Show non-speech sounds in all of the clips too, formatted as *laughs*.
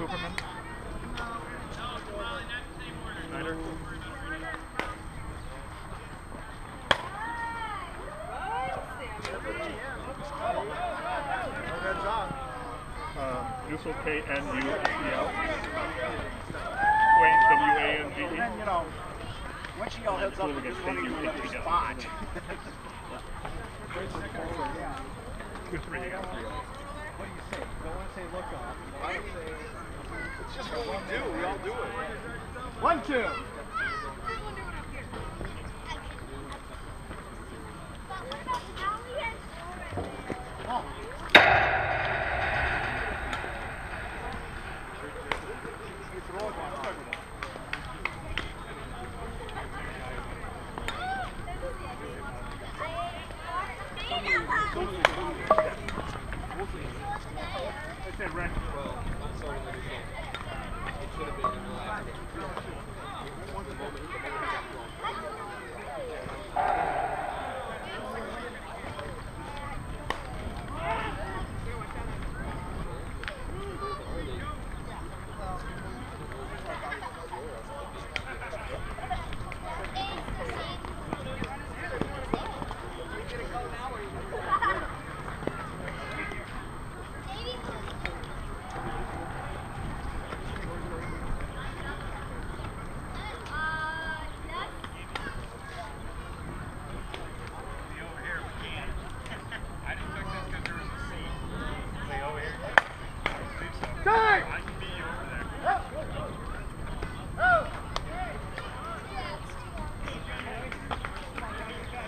Superman? Snyder? Um, Yusel K N U E L. Wayne W A N G E. And then, you know, once you all heads up, Cool, we just running to another spot. *laughs* Good three again. What do you say? You don't want to say look off. It's just what we do. We all do it. One, two. I said Rex. Time!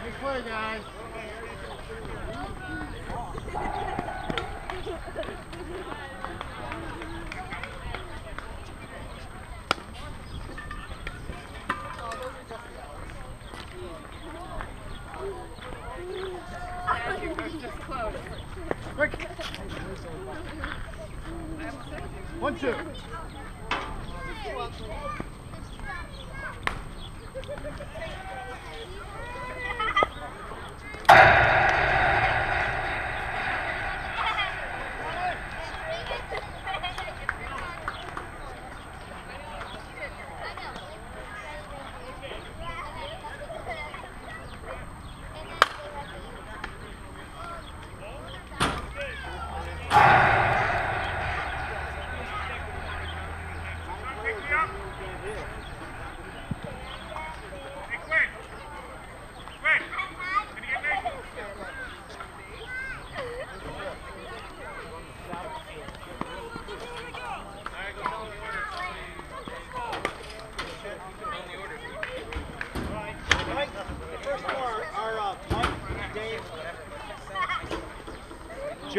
Nice play, guys. One, two.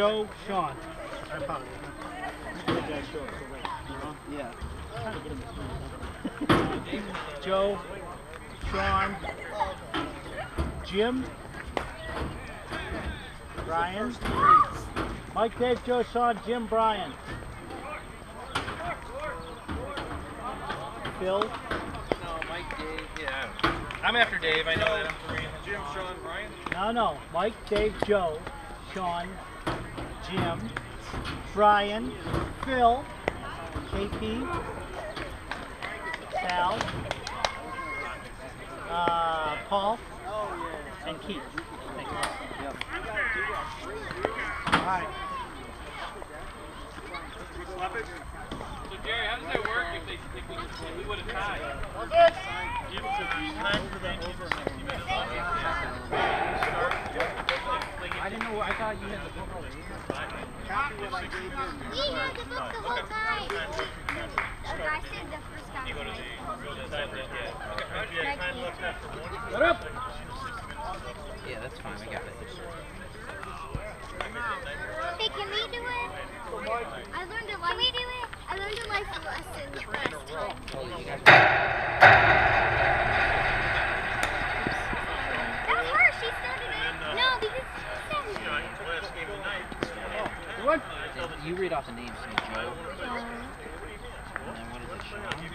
Joe, Sean. I apologize. Yeah. Joe, Sean, Jim, Brian, Mike, Dave, Joe, Sean, Jim, Brian, Phil, No, Mike, Dave. Yeah. I'm after Dave. I know that. I'm three. Jim, Sean, Brian. No, no. Mike, Dave, Joe, Sean, Jim, Brian, Phil, KP, Sal, uh, Paul, and Keith. Thank you. All right. So Jerry, how does that work if they if we if we would have tied? I didn't know. I thought you had the book already. Copy what I gave you. He had the book the whole time. The guy said the first guy. You go to the yeah. Okay. Roger. Yeah, time left after one. Shut up. Yeah, that's fine. I got it. Hey, can we do it? I learned a life. Can we do it? I learned a life lesson the last time. Oh, you read off the names to me, Joe. Um, and then what is it, Sean? Sue.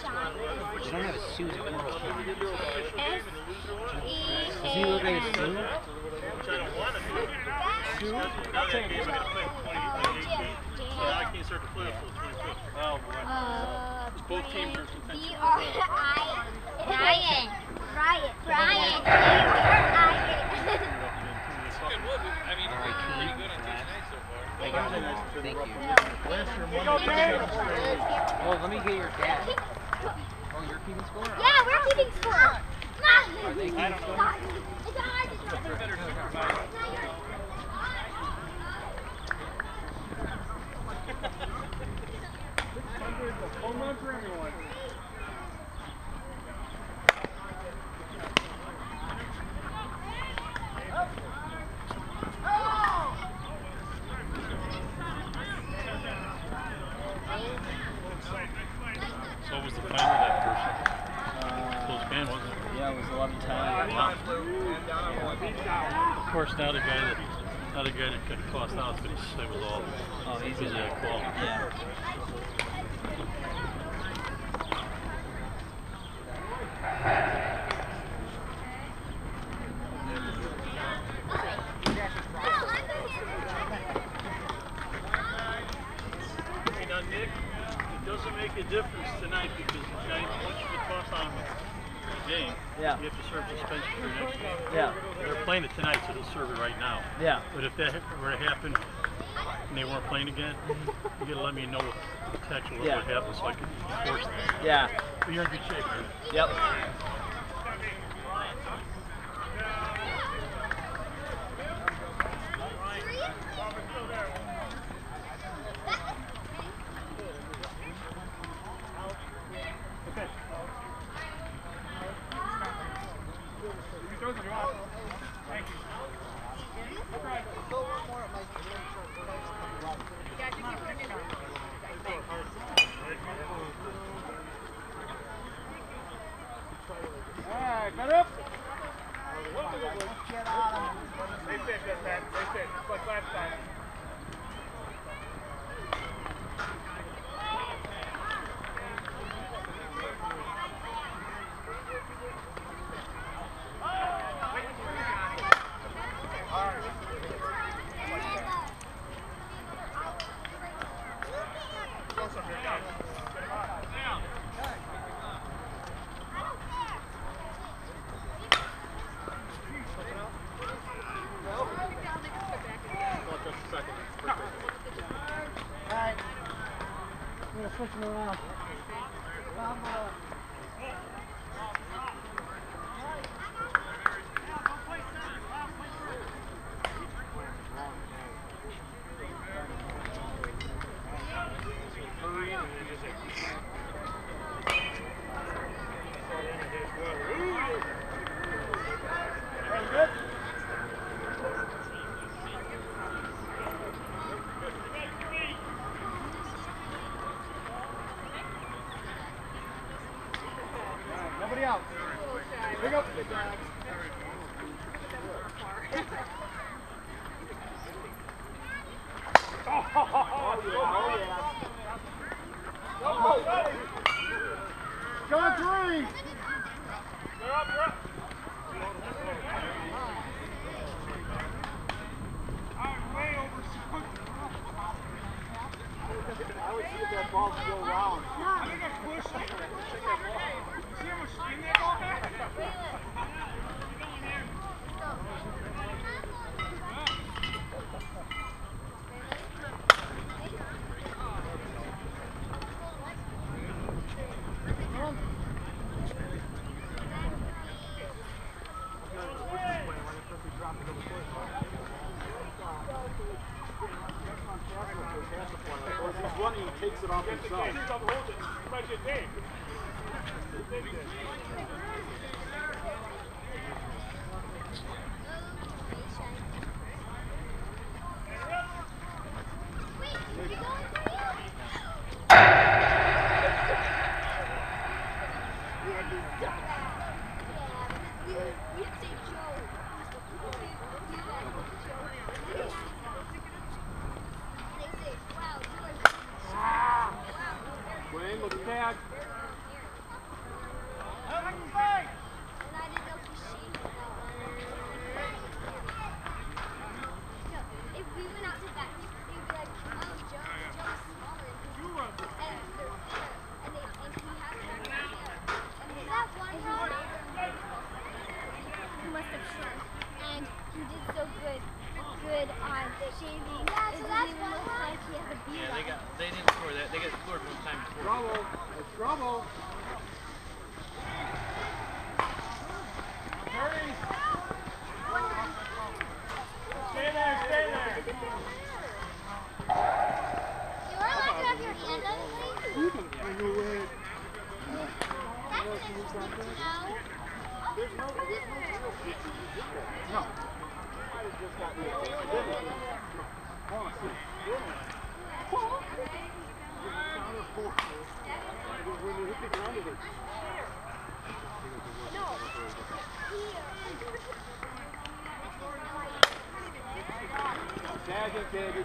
Sean. You don't have a Sue's plural. S-E-A. Does he look like a Sue? Uh, Both teams are contentious. Thank you. Well, let me get your dad. Oh, you're keeping score? Yeah, we're keeping score. I don't know. It's a hard course, not a guy that not a guy that got cost out but he was all oh, he's, uh, a, quality. Yeah. Yep. Wow.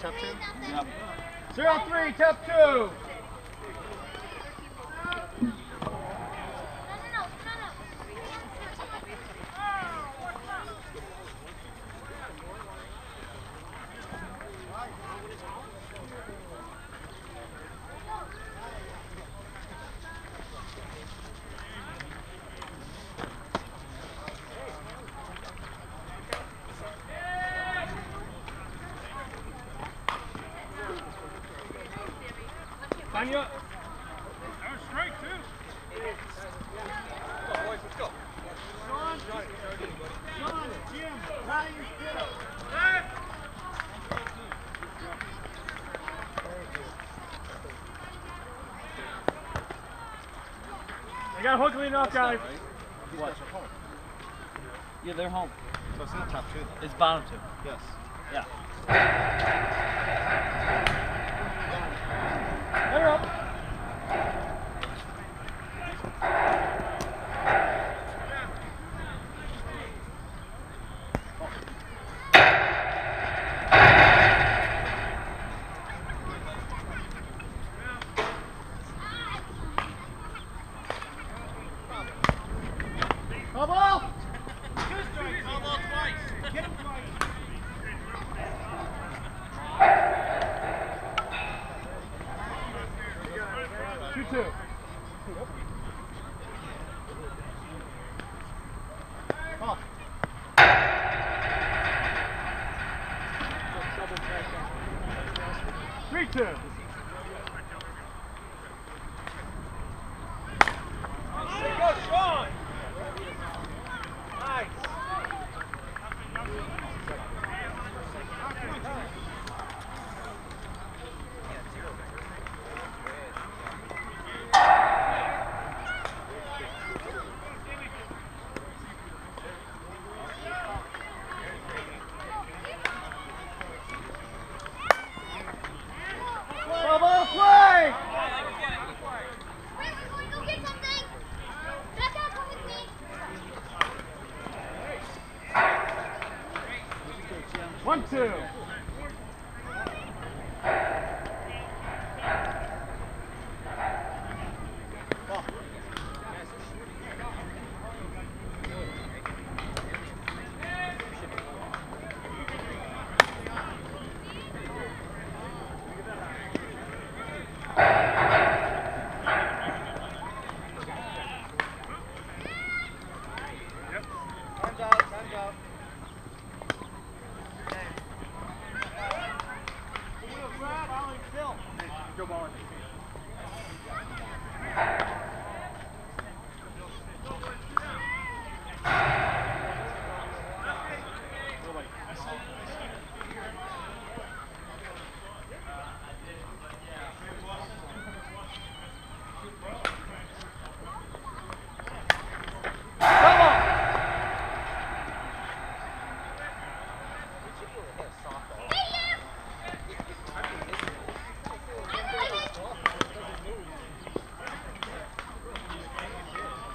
top two? Yep. Zero three, top two. hook leading off, guys. Right? What? Yeah, they're home. So it's not top two, though. It's bottom two. Yes. Yeah. Victor!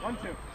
One, two.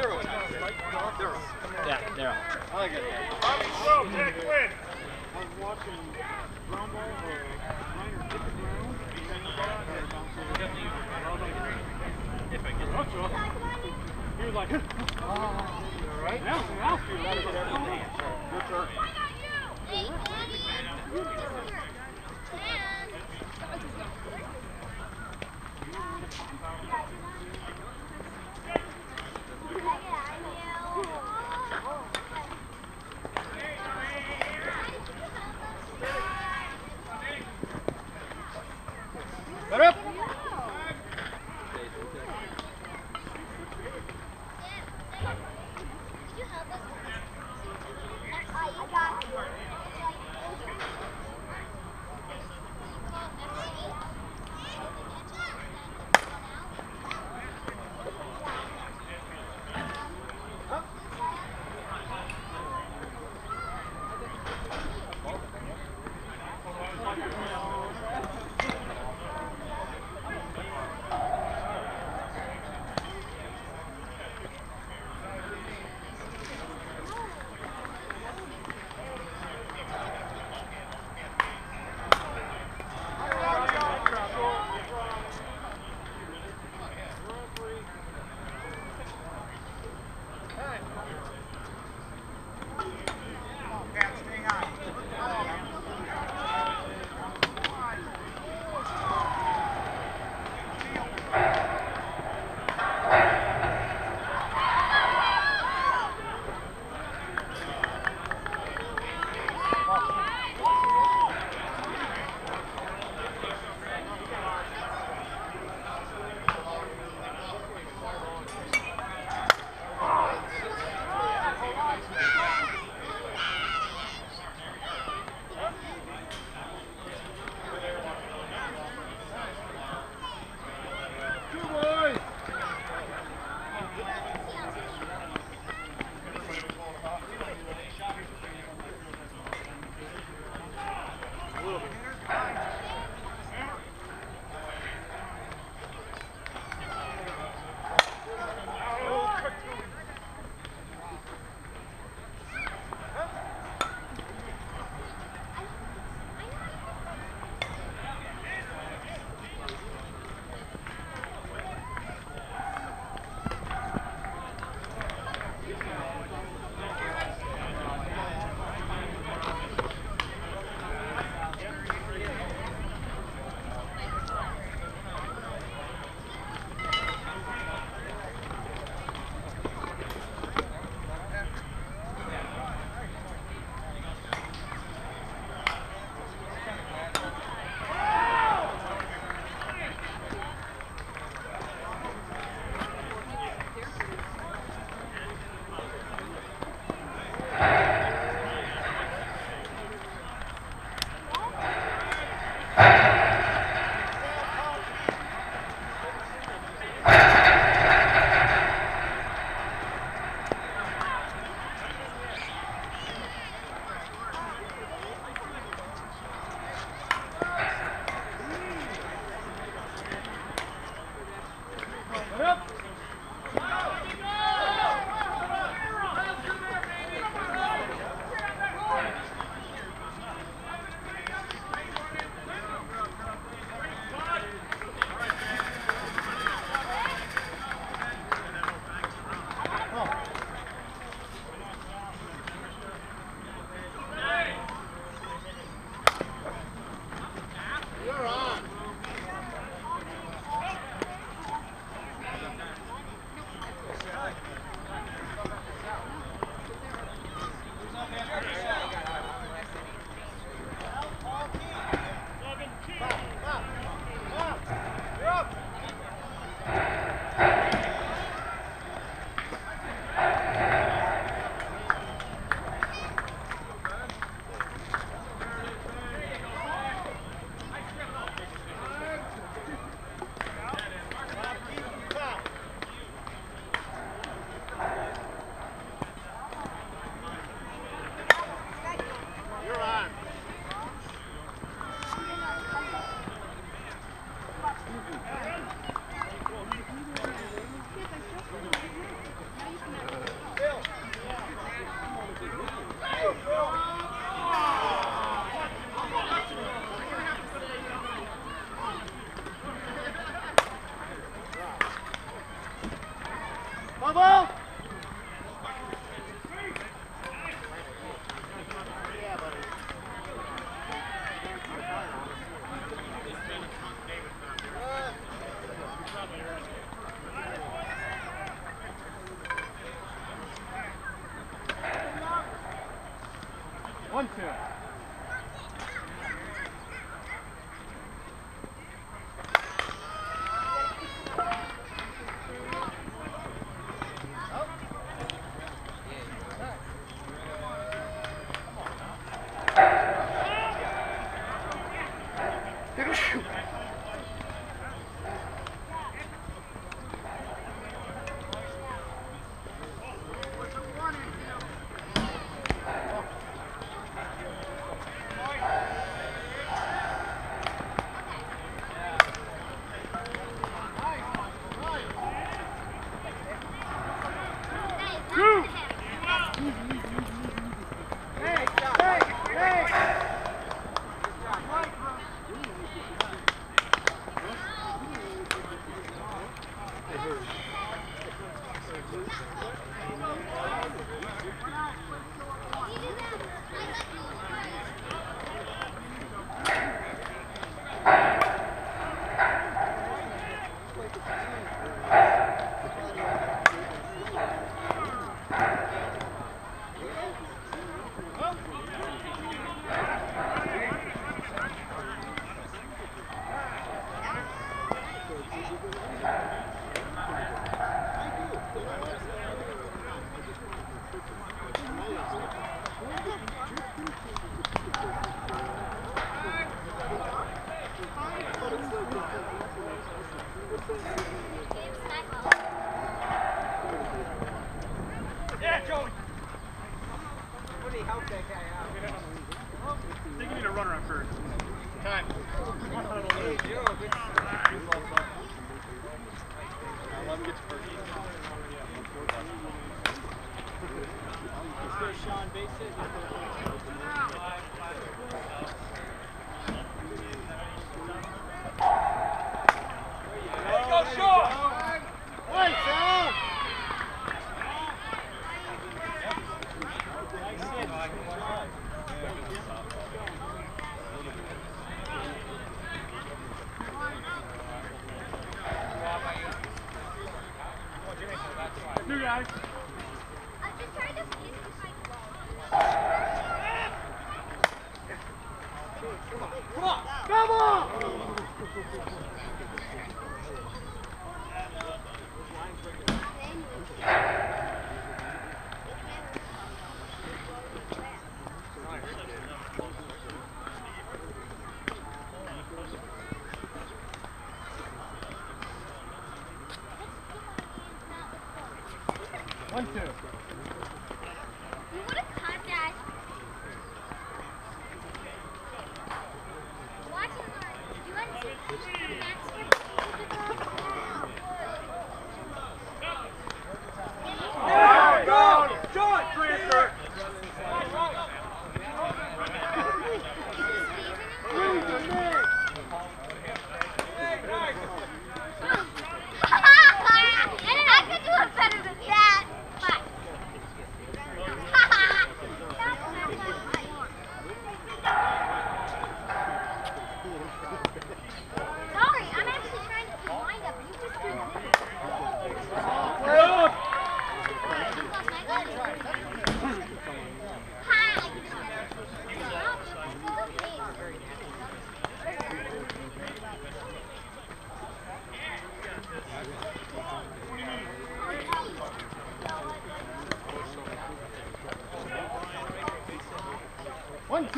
Three zero. Zero. Yeah, Daryl. I like it. Slow, Nick, win. I was watching Rumble or Minor hit the ground, and the ball had bounced over the. I was like, if I get touch off, he was like, *laughs* all right. Now, now, you gotta get everything. Your turn. Hey, Daddy. Set up.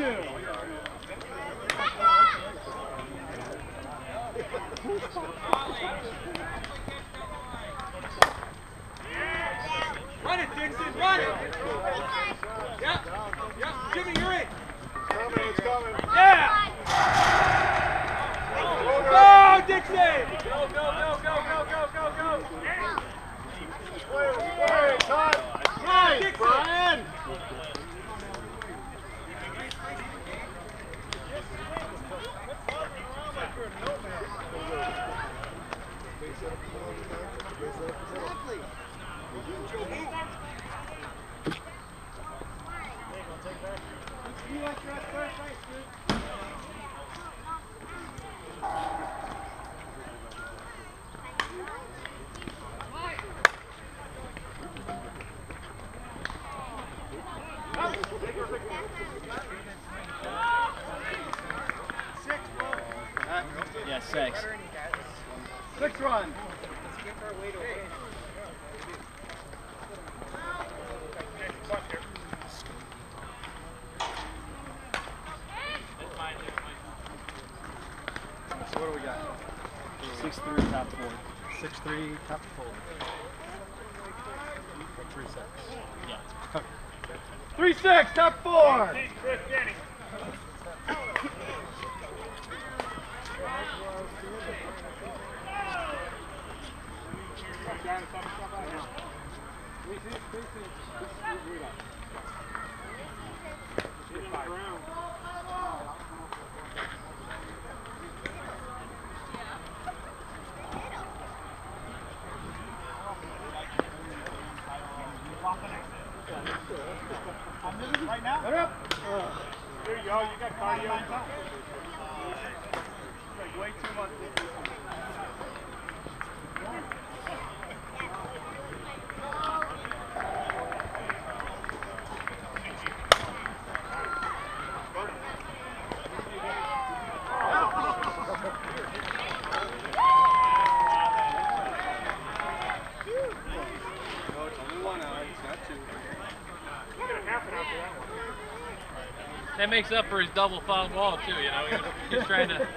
two. six, top four. makes up for his double foul ball too. You know, He's trying to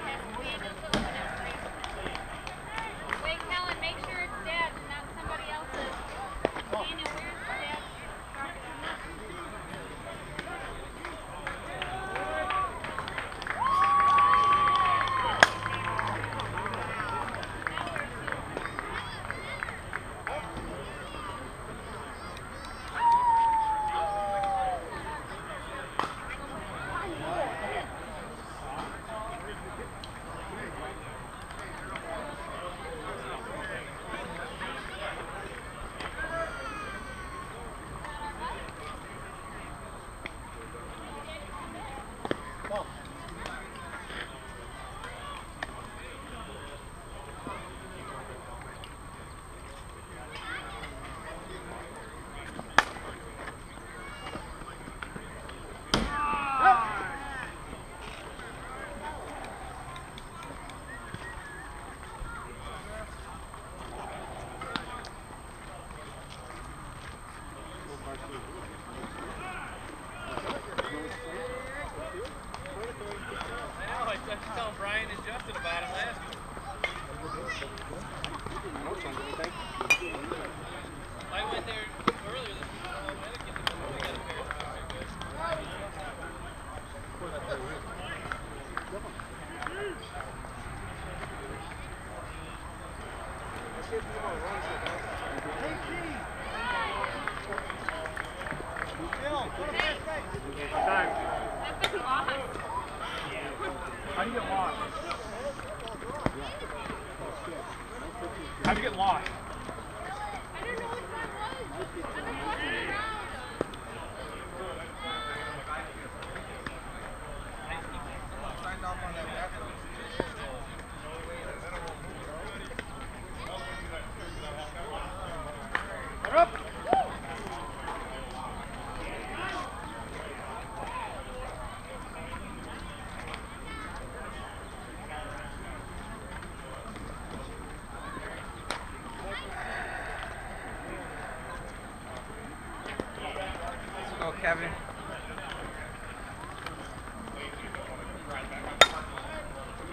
Kevin.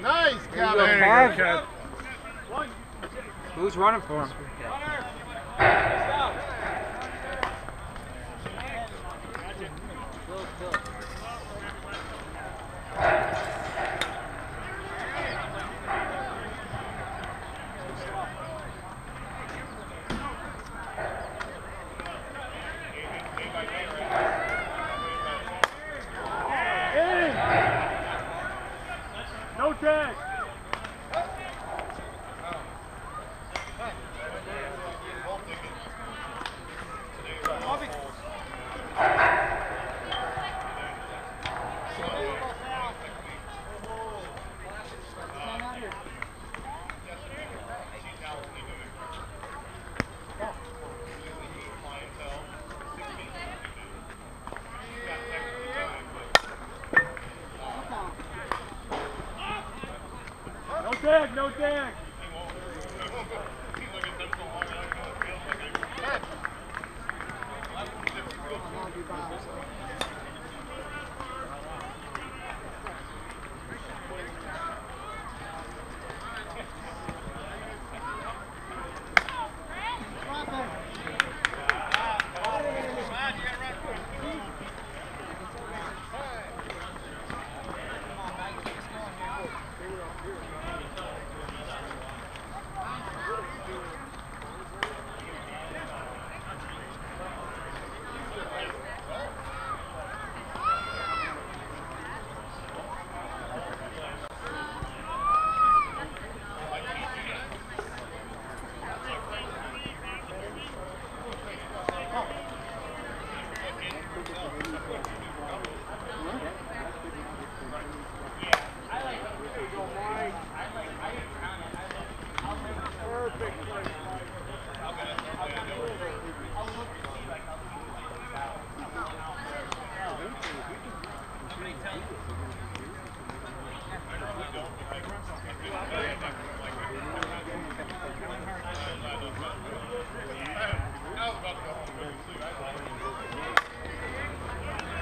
Nice, Kevin. Who's running for him?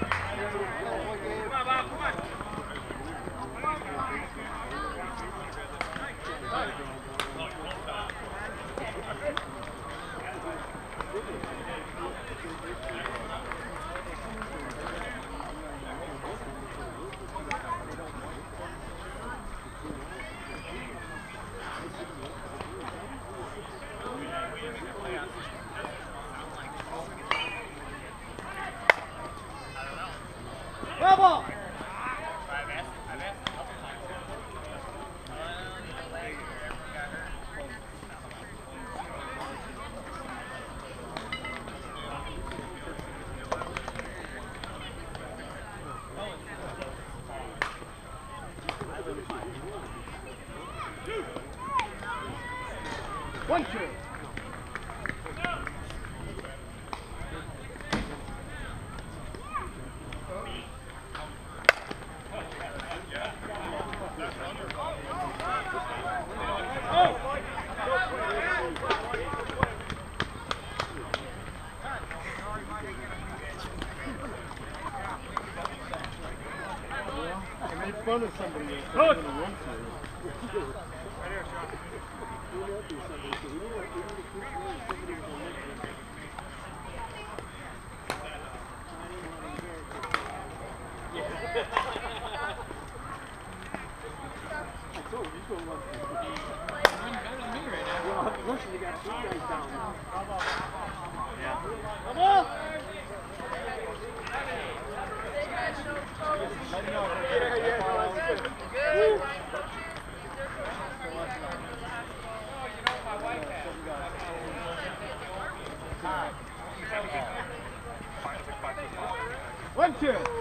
One, I One, two.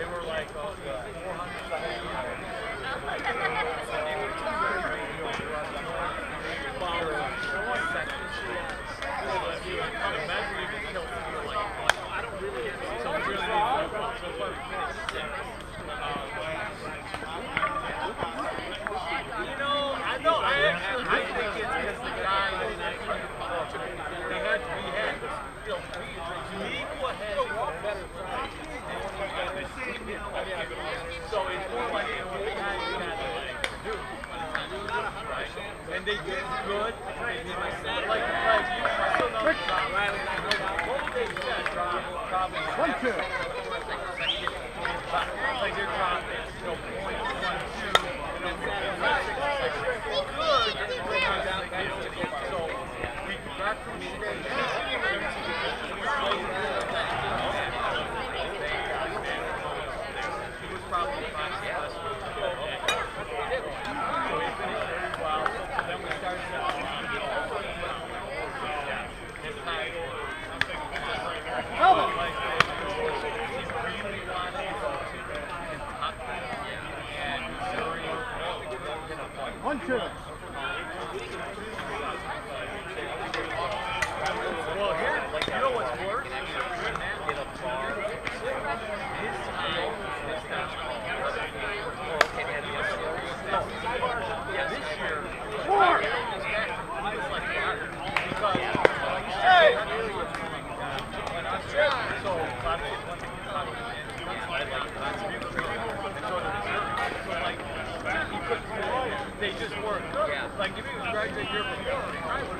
They were like, oh, yeah. I don't really get it. It's all really, really, really, really, really, really, really, really, really, And they did good. They did like, like, like you, I still know John Riley I know that. What would they said? Probably. One, two. Like they're dropping, you know, point one, two, you know, good. So we got to meet He was probably five plus. So we finished very well. So then we started his time. Like, he really wanted to go two. Well, here, you know what's worse? Get a bar. His time is not. Yeah, this year. Four. Because, like, hey. So, probably, probably, so, like, he put, they just weren't good. Like, if he was the year before, he probably would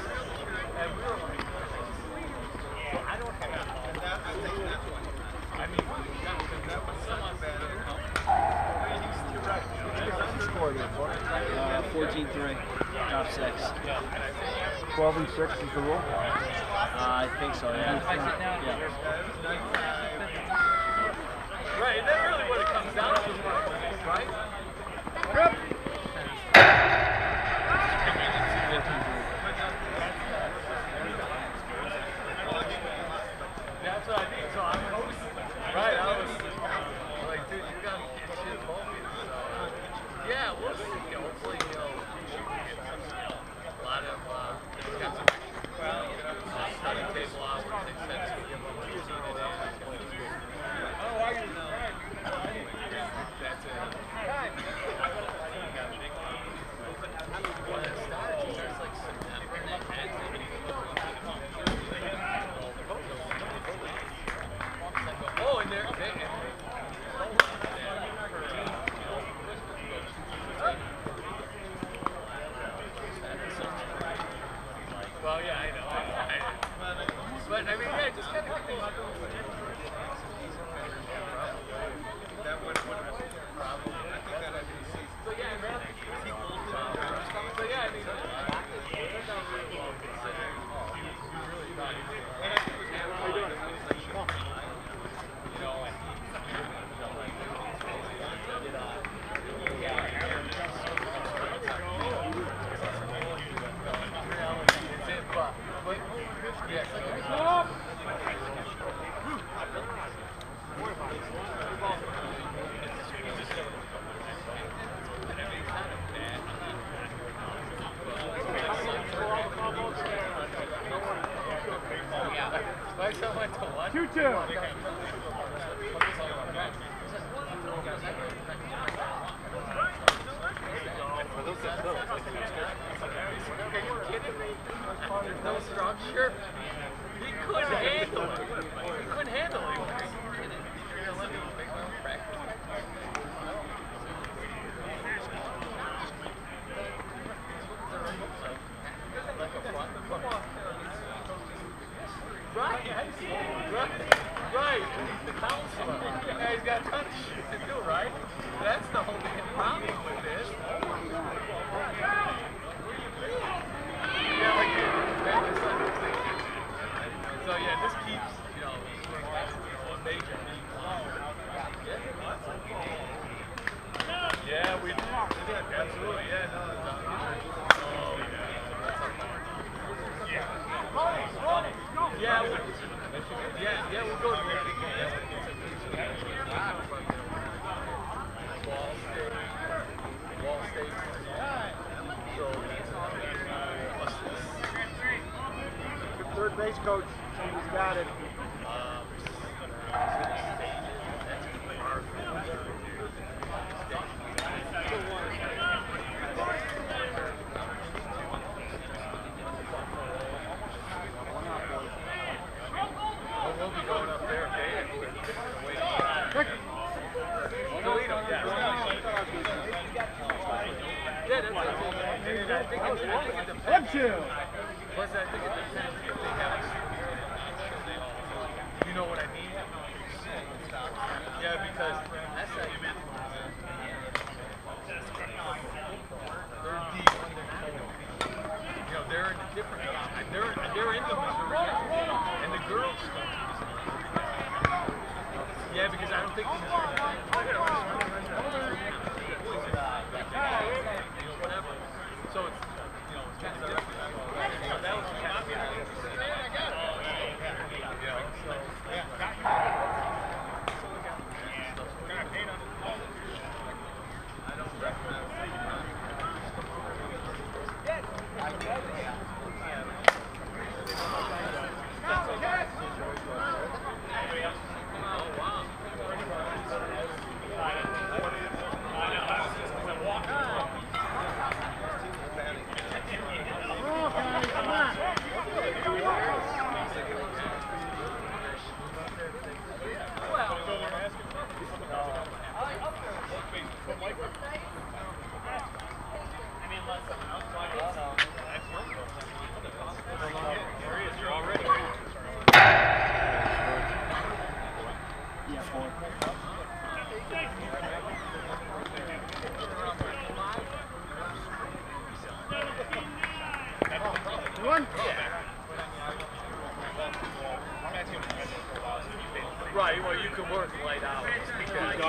scored. Uh, 14-3, top six. 12 and 6 is the rule? Uh, I think so, yeah. yeah. Right, and that really what it comes down to, right?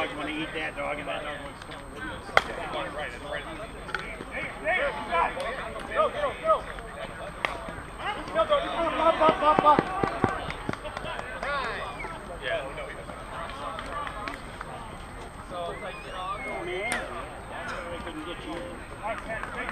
dog, going to eat that dog, and that dog's going to come with Right, right. Yeah, no, he doesn't. So, like, you know, going in. That's where we couldn't get.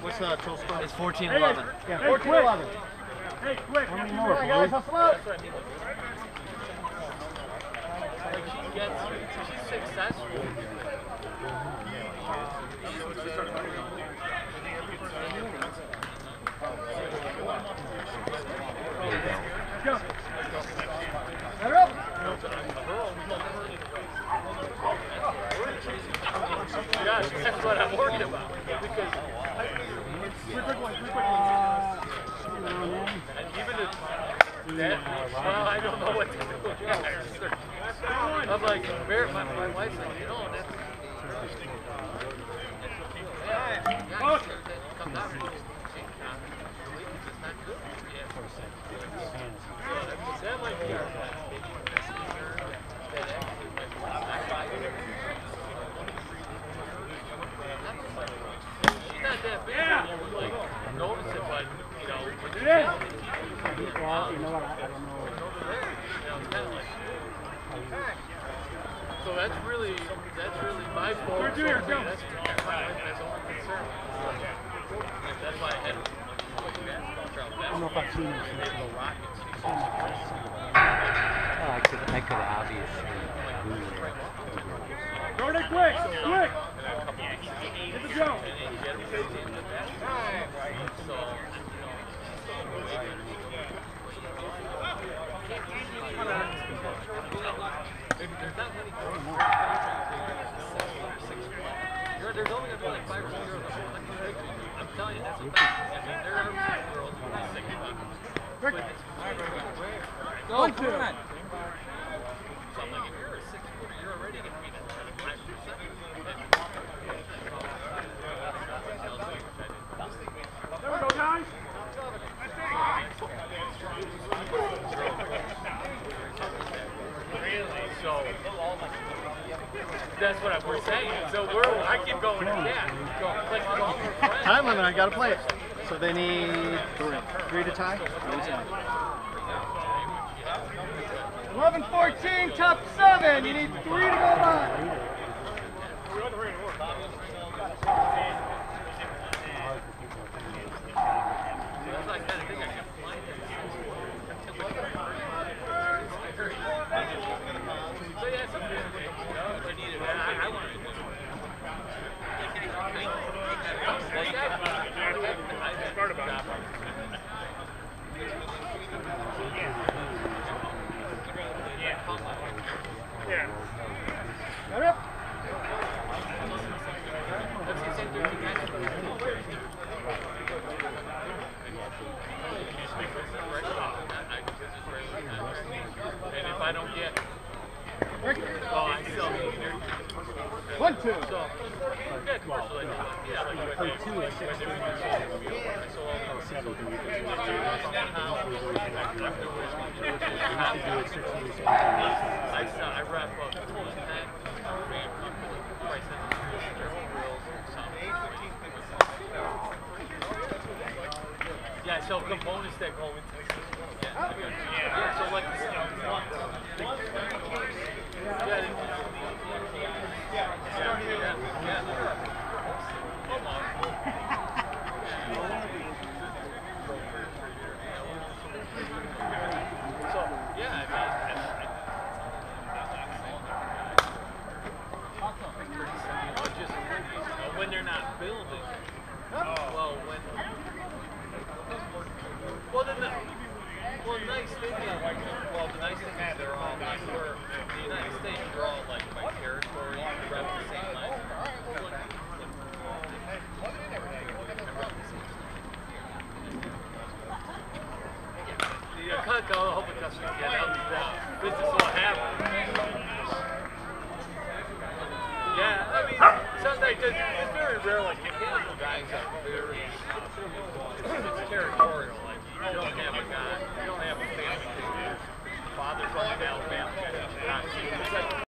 What's the total score? It's 14 11. Yeah, 14 11. Hey, quick. How many more, guys? Hustle up. She gets, she's successful. What I'm worried about. Because I, quick, quick one, quick, quick one. And even if that, well, I don't know what to do. I'm like, my, my wife's like, you know, that's. Yeah.